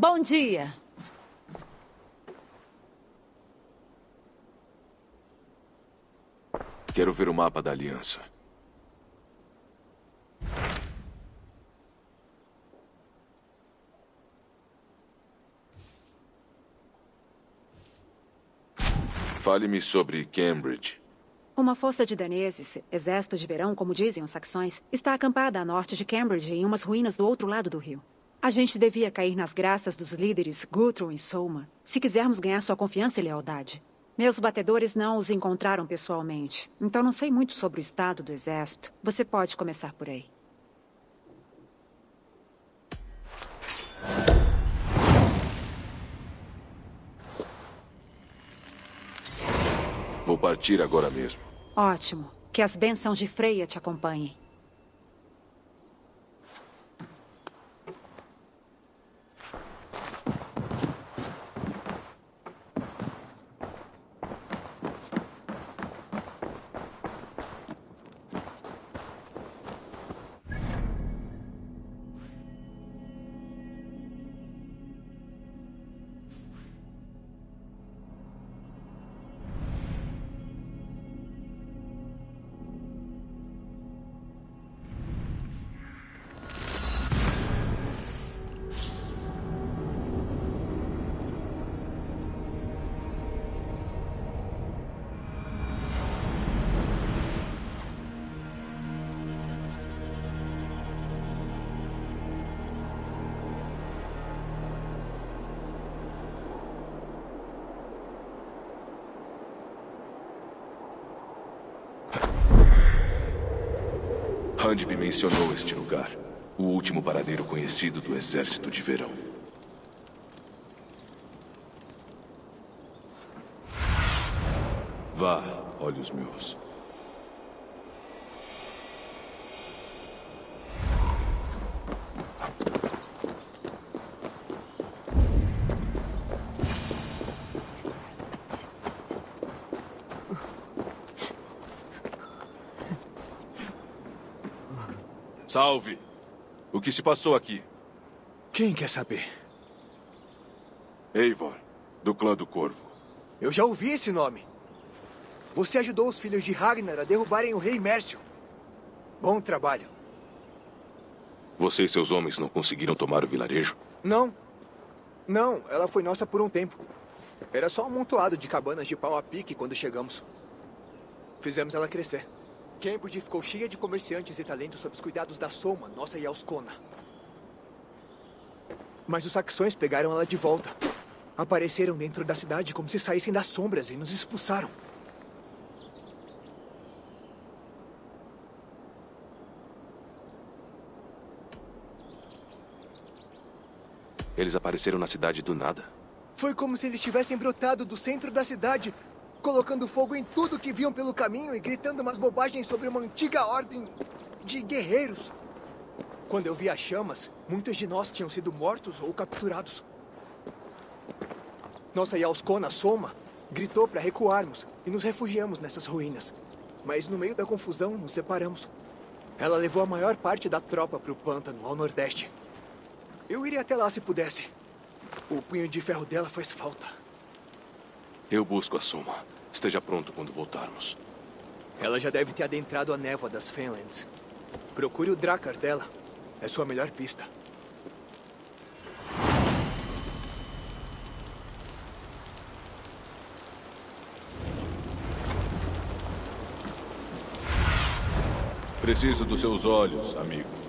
Bom dia. Quero ver o mapa da Aliança. Fale-me sobre Cambridge. Uma força de daneses, exército de verão, como dizem os saxões, está acampada a norte de Cambridge, em umas ruínas do outro lado do rio. A gente devia cair nas graças dos líderes Guthrum e Soma, se quisermos ganhar sua confiança e lealdade. Meus batedores não os encontraram pessoalmente, então não sei muito sobre o estado do exército. Você pode começar por aí. Vou partir agora mesmo. Ótimo. Que as bênçãos de Freia te acompanhem. Handby mencionou este lugar. O último paradeiro conhecido do Exército de Verão. Vá, olhos meus. Salve! O que se passou aqui? Quem quer saber? Eivor, do clã do Corvo. Eu já ouvi esse nome. Você ajudou os filhos de Ragnar a derrubarem o rei Mércio. Bom trabalho. Você e seus homens não conseguiram tomar o vilarejo? Não. Não, ela foi nossa por um tempo. Era só um amontoado de cabanas de pau a pique quando chegamos. Fizemos ela crescer. Cambridge ficou cheia de comerciantes e talentos sob os cuidados da Soma, nossa Yauskona. Mas os saxões pegaram ela de volta. Apareceram dentro da cidade como se saíssem das sombras e nos expulsaram. Eles apareceram na cidade do nada. Foi como se eles tivessem brotado do centro da cidade, colocando fogo em tudo que viam pelo caminho e gritando umas bobagens sobre uma antiga ordem de guerreiros. Quando eu vi as chamas, muitos de nós tinham sido mortos ou capturados. Nossa Yauskona Soma gritou para recuarmos e nos refugiamos nessas ruínas. Mas no meio da confusão, nos separamos. Ela levou a maior parte da tropa para o pântano, ao nordeste. Eu iria até lá se pudesse. O punho de ferro dela faz falta. Eu busco a Soma. Esteja pronto quando voltarmos. Ela já deve ter adentrado a névoa das Fenlands. Procure o Drakkar dela. É sua melhor pista. Preciso dos seus olhos, amigo.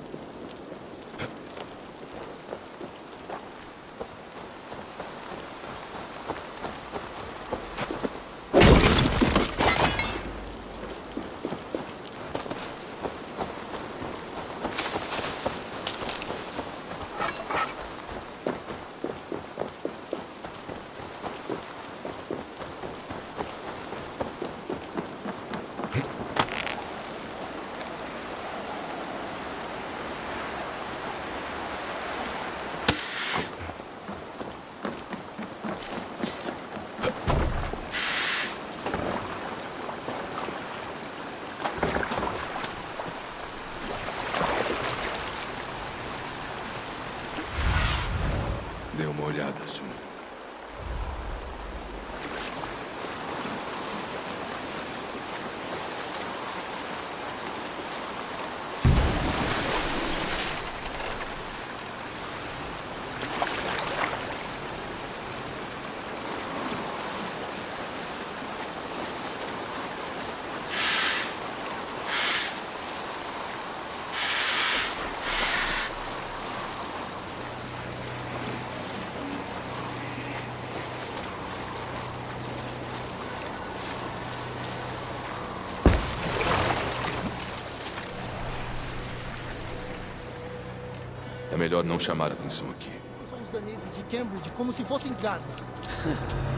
Melhor não chamar atenção aqui. São os daneses de Cambridge como se fossem carne.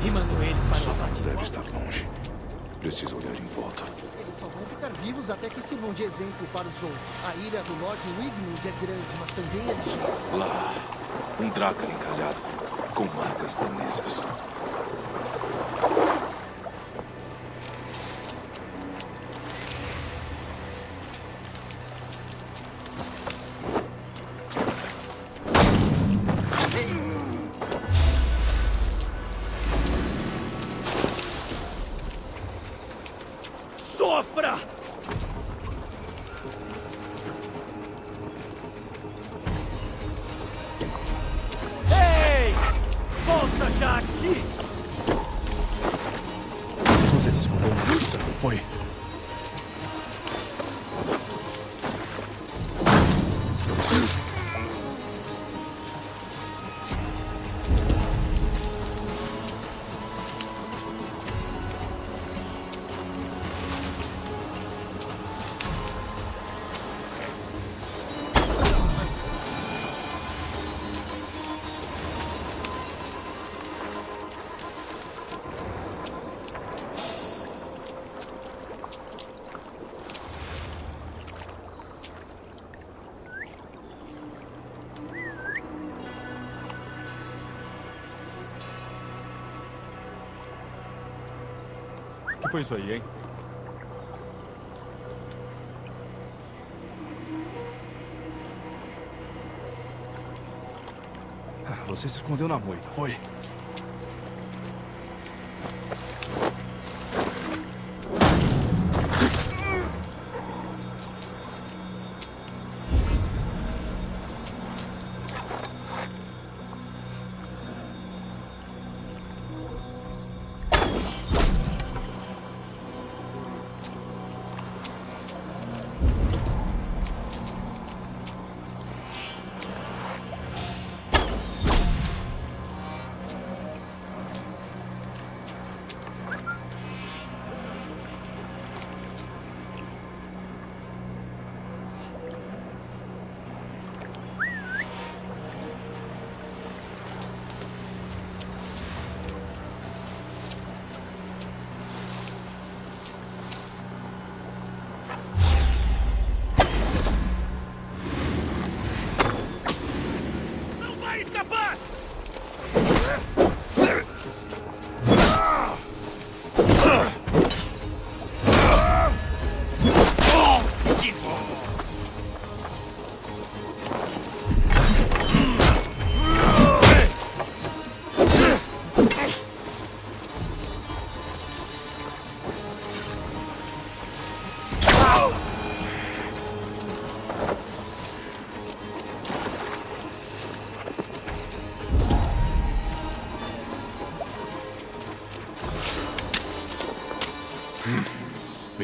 E mandou eles para o Só abate. deve estar longe. Preciso olhar em volta. Eles só vão ficar vivos até que sirvam de exemplo para os outros. A ilha do Lord Wigmund é grande, mas também é ligeira. Lá, um Dracar encalhado, com marcas danesas. Foi. Foi isso aí, hein? Ah, Você se escondeu na moita. Foi.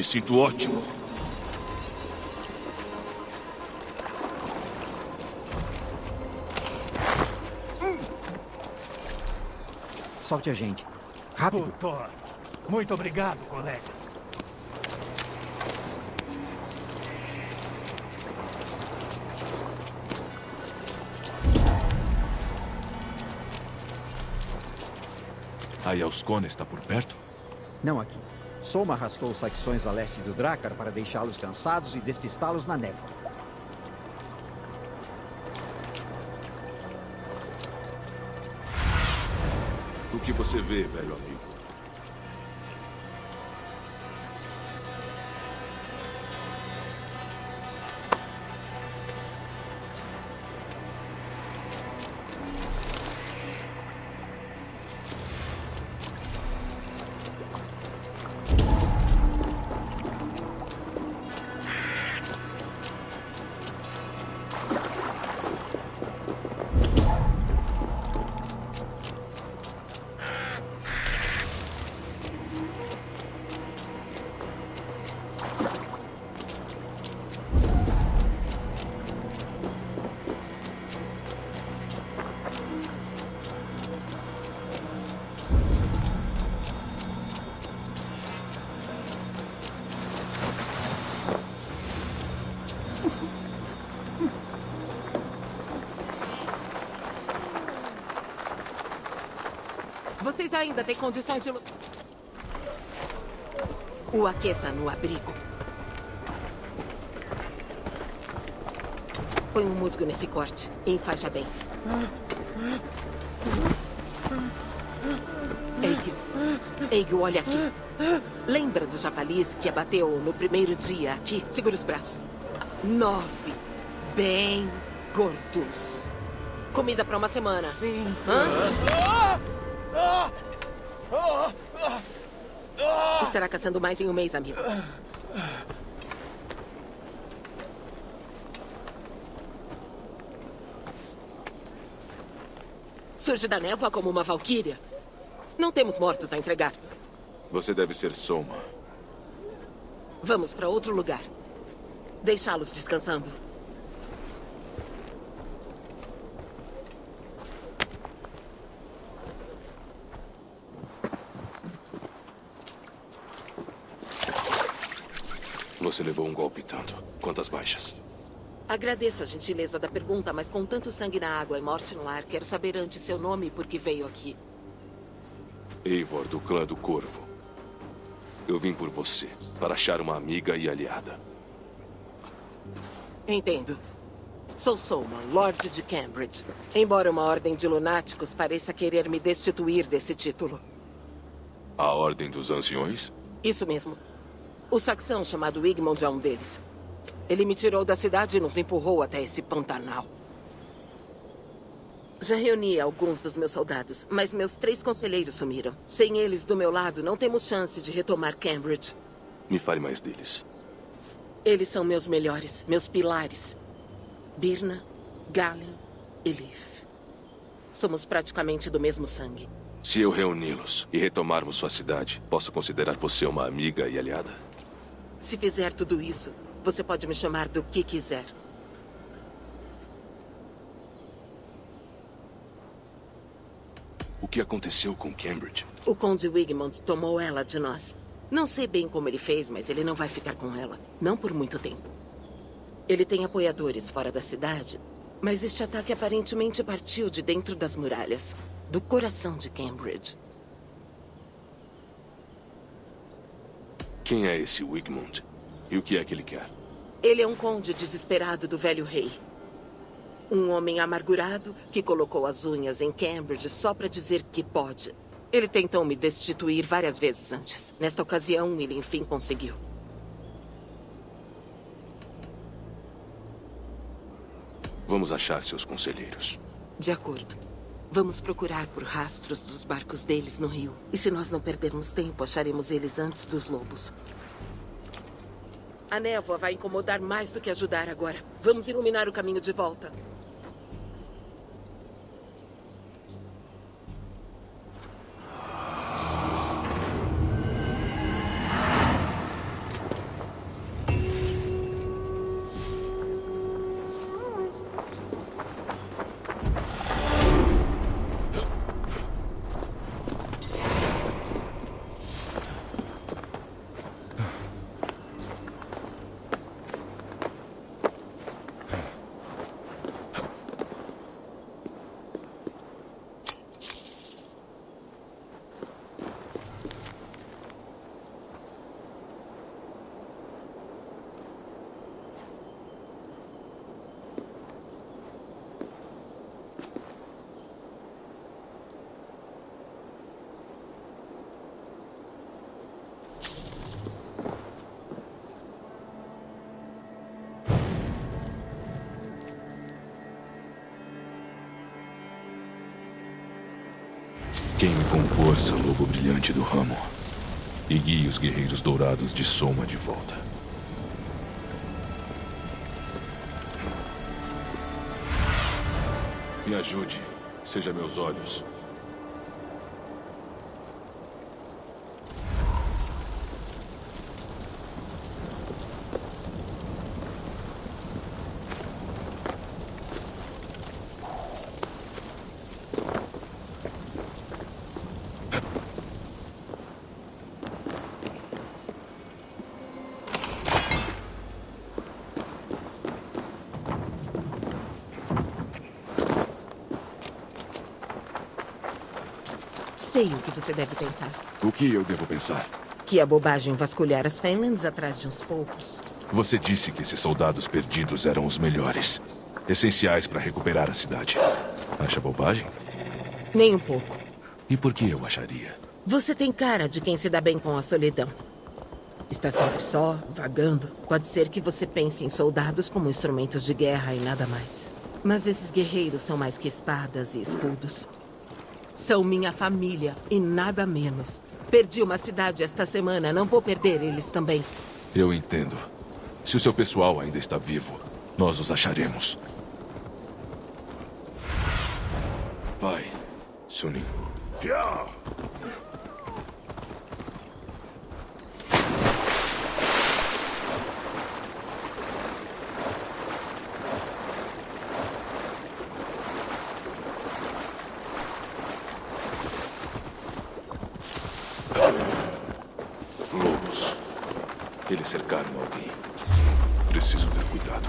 Sinto ótimo. Solte a gente. Rápido. Thor, muito obrigado, colega. A Elskona está por perto? Não aqui. Soma arrastou os saxões a leste do Drakkar para deixá-los cansados e despistá-los na névoa. O que você vê, velho amigo? Vocês ainda têm condições de... O aqueça no abrigo. Põe um musgo nesse corte e enfaixa bem. Eig, Eig, olha aqui. Lembra dos javalis que abateu no primeiro dia aqui? Segura os braços. Nove. Bem gordos. Comida pra uma semana. Sim. Estará caçando mais em um mês, amigo. Surge da névoa como uma valquíria. Não temos mortos a entregar. Você deve ser Soma. Vamos para outro lugar. Deixá-los descansando. Você levou um golpe tanto. Quantas baixas? Agradeço a gentileza da pergunta, mas com tanto sangue na água e morte no ar, quero saber antes seu nome e por que veio aqui. Eivor, do clã do Corvo. Eu vim por você, para achar uma amiga e aliada. Entendo. Sou Soma, Lorde de Cambridge. Embora uma ordem de lunáticos pareça querer me destituir desse título. A Ordem dos Anciões? Isso mesmo. O saxão chamado Igmond é um deles. Ele me tirou da cidade e nos empurrou até esse pantanal. Já reuni alguns dos meus soldados, mas meus três conselheiros sumiram. Sem eles do meu lado, não temos chance de retomar Cambridge. Me fale mais deles. Eles são meus melhores, meus pilares. Birna, Galen e Leaf. Somos praticamente do mesmo sangue. Se eu reuni-los e retomarmos sua cidade, posso considerar você uma amiga e aliada? Se fizer tudo isso, você pode me chamar do que quiser. O que aconteceu com Cambridge? O Conde Wigmond tomou ela de nós. Não sei bem como ele fez, mas ele não vai ficar com ela. Não por muito tempo. Ele tem apoiadores fora da cidade, mas este ataque aparentemente partiu de dentro das muralhas do coração de Cambridge. Quem é esse Wigmund? E o que é que ele quer? Ele é um conde desesperado do velho rei. Um homem amargurado que colocou as unhas em Cambridge só para dizer que pode. Ele tentou me destituir várias vezes antes. Nesta ocasião, ele enfim conseguiu. Vamos achar seus conselheiros. De acordo. Vamos procurar por rastros dos barcos deles no rio. E se nós não perdermos tempo, acharemos eles antes dos lobos. A névoa vai incomodar mais do que ajudar agora. Vamos iluminar o caminho de volta. Queime com força, lobo brilhante do ramo. E guie os guerreiros dourados de Soma de volta. Me ajude. Seja meus olhos. Sei o que você deve pensar. O que eu devo pensar? Que é bobagem vasculhar as Fenlands atrás de uns poucos. Você disse que esses soldados perdidos eram os melhores. Essenciais para recuperar a cidade. Acha bobagem? Nem um pouco. E por que eu acharia? Você tem cara de quem se dá bem com a solidão. Está sempre só, vagando. Pode ser que você pense em soldados como instrumentos de guerra e nada mais. Mas esses guerreiros são mais que espadas e escudos. São minha família e nada menos. Perdi uma cidade esta semana, não vou perder eles também. Eu entendo. Se o seu pessoal ainda está vivo, nós os acharemos. Vai, Sunin. Lobos. Eles cercaram alguém. Preciso ter cuidado.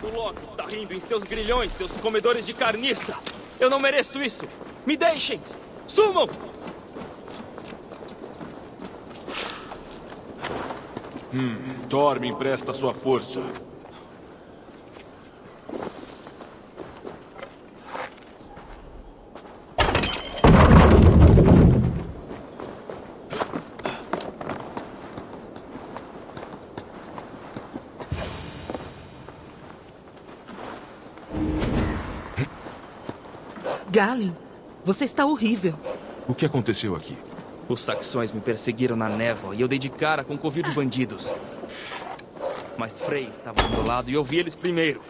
O Loki está rindo em seus grilhões, seus comedores de carniça. Eu não mereço isso. Me deixem! Sumam! Hum, Thor me empresta sua força. Galen, você está horrível. O que aconteceu aqui? Os saxões me perseguiram na névoa e eu dei de cara com um covil de bandidos. Mas Frey estava do meu lado e eu vi eles primeiro.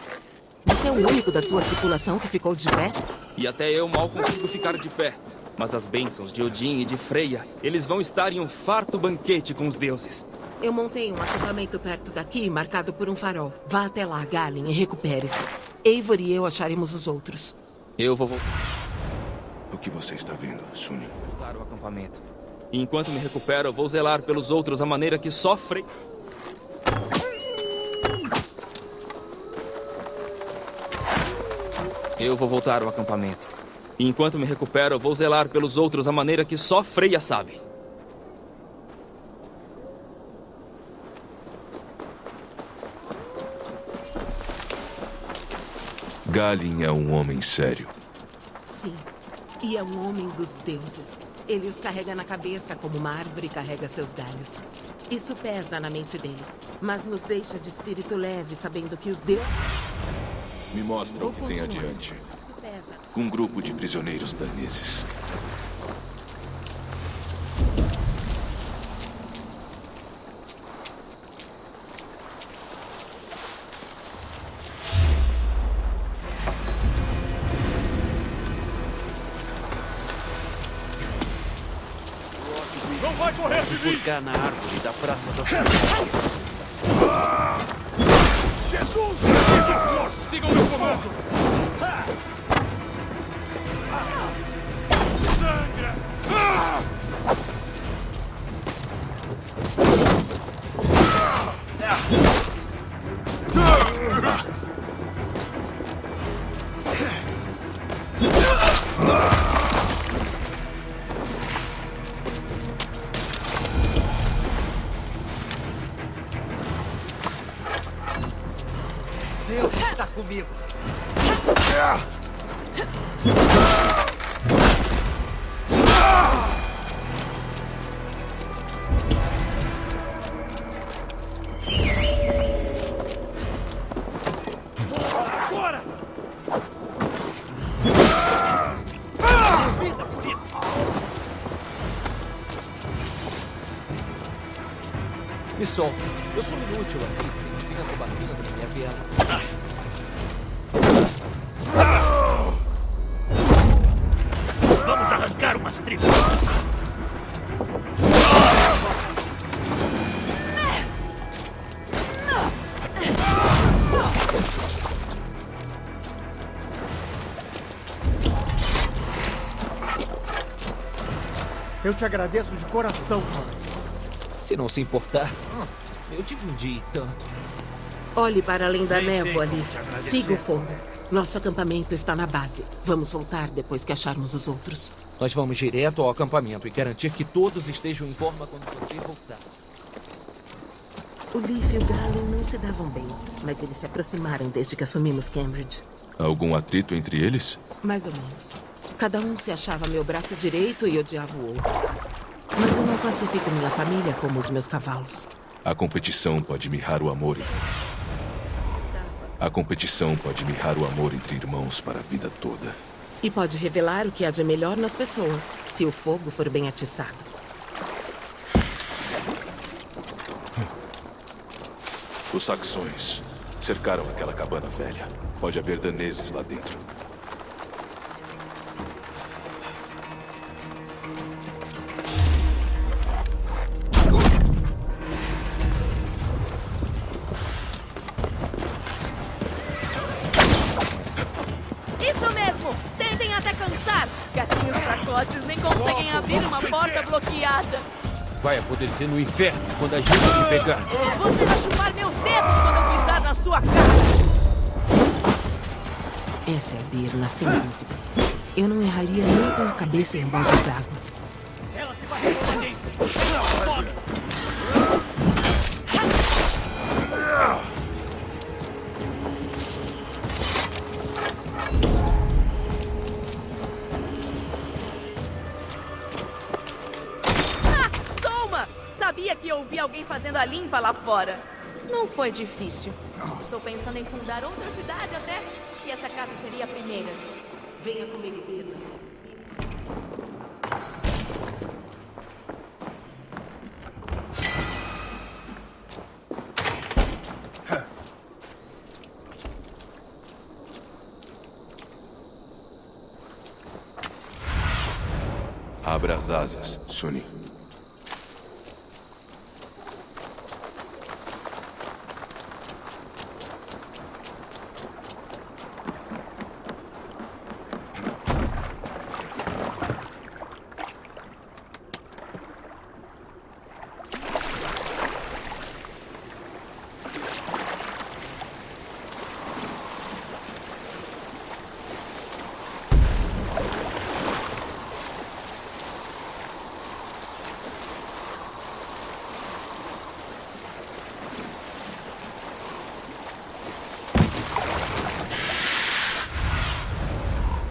Você é o único da sua tripulação que ficou de pé? E até eu mal consigo ficar de pé. Mas as bênçãos de Odin e de Freya, eles vão estar em um farto banquete com os deuses. Eu montei um acampamento perto daqui, marcado por um farol. Vá até lá, Galen, e recupere-se. Eivor e eu acharemos os outros. Eu vou voltar O que você está vendo, Sunin? ao acampamento. E enquanto me recupero, eu vou zelar pelos outros a maneira que sofrem. Eu vou voltar ao acampamento. E enquanto me recupero, vou zelar pelos outros a maneira que só Freya sabe. Galin é um homem sério. Sim. E é um homem dos deuses. Ele os carrega na cabeça como uma árvore carrega seus galhos. Isso pesa na mente dele, mas nos deixa de espírito leve, sabendo que os deuses. Me mostra o que tem adiante. Um grupo de prisioneiros daneses. Não vai correr de mim! Buscar na árvore da Praça da Jesus! Sigam meu comando! Sangra! Deus solta. Eu sou inútil aqui, sentindo batendo na minha vela. Vamos arrancar umas tribos. Eu te agradeço de coração. Se não se importar, eu tive um dia e tanto. Olhe para além da Nem névoa, agradecer. Siga o fogo. Nosso acampamento está na base. Vamos voltar depois que acharmos os outros. Nós vamos direto ao acampamento e garantir que todos estejam em forma quando você voltar. O Leaf e o Galen não se davam bem, mas eles se aproximaram desde que assumimos Cambridge. Algum atrito entre eles? Mais ou menos. Cada um se achava meu braço direito e odiava o outro. Mas eu não classifico minha família como os meus cavalos. A competição pode mirrar o amor. A competição pode mirrar o amor entre irmãos para a vida toda. E pode revelar o que há de melhor nas pessoas, se o fogo for bem atiçado. Os saxões cercaram aquela cabana velha. Pode haver daneses lá dentro. Fracotes nem conseguem abrir uma porta bloqueada! Vai apodrecer no inferno quando a gente te pegar. Você vai chupar meus dedos quando eu pisar na sua cara! Essa é a Birna, sem dúvida. Eu não erraria nem com a cabeça em um balde d'água. Limpa lá fora. Não foi difícil. Estou pensando em fundar outra cidade até. E essa casa seria a primeira. Venha comigo, Birna. Abra as asas, Sunny.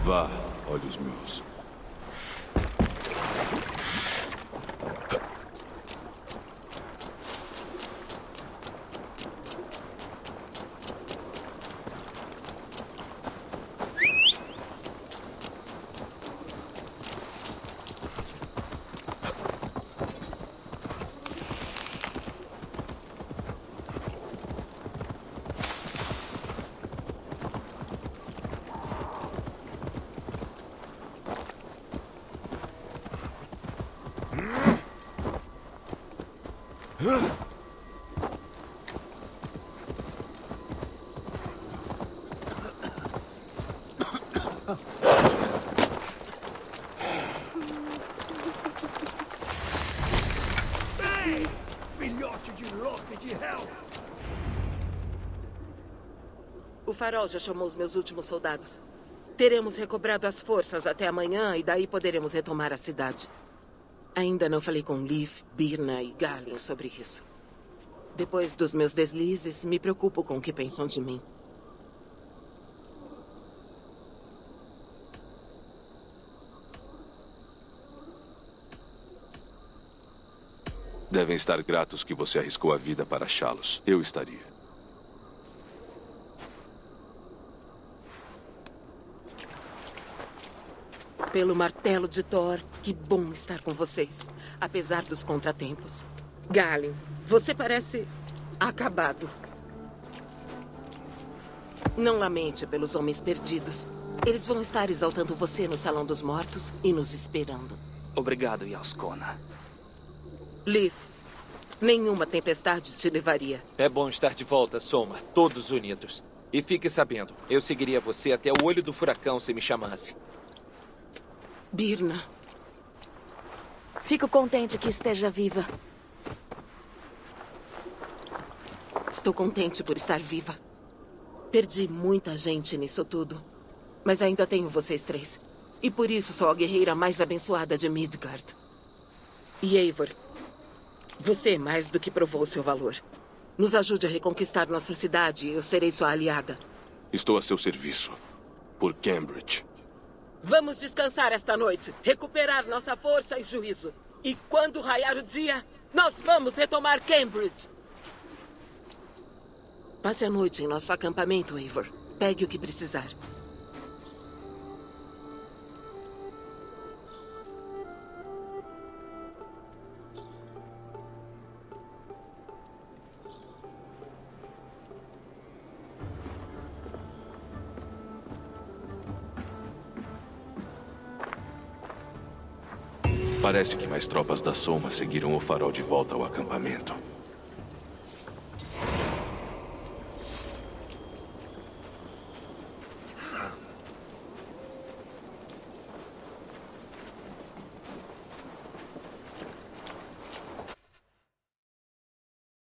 Vá, olhos meus. Farol já chamou os meus últimos soldados. Teremos recobrado as forças até amanhã e daí poderemos retomar a cidade. Ainda não falei com Leaf, Birna e Galen sobre isso. Depois dos meus deslizes, me preocupo com o que pensam de mim. Devem estar gratos que você arriscou a vida para achá-los. Eu estaria. Pelo martelo de Thor, que bom estar com vocês, apesar dos contratempos. Galen, você parece acabado. Não lamente pelos homens perdidos. Eles vão estar exaltando você no Salão dos Mortos e nos esperando. Obrigado, Yaskona. Leaf, nenhuma tempestade te levaria. É bom estar de volta, Soma. Todos unidos. E fique sabendo, eu seguiria você até o olho do furacão se me chamasse. Birna. Fico contente que esteja viva. Estou contente por estar viva. Perdi muita gente nisso tudo. Mas ainda tenho vocês três. E por isso sou a guerreira mais abençoada de Midgard. E Eivor, você mais do que provou seu valor. Nos ajude a reconquistar nossa cidade e eu serei sua aliada. Estou a seu serviço. Por Cambridge. Vamos descansar esta noite, recuperar nossa força e juízo. E quando raiar o dia, nós vamos retomar Cambridge. Passe a noite em nosso acampamento, Eivor. Pegue o que precisar. Parece que mais tropas da Soma seguiram o farol de volta ao acampamento.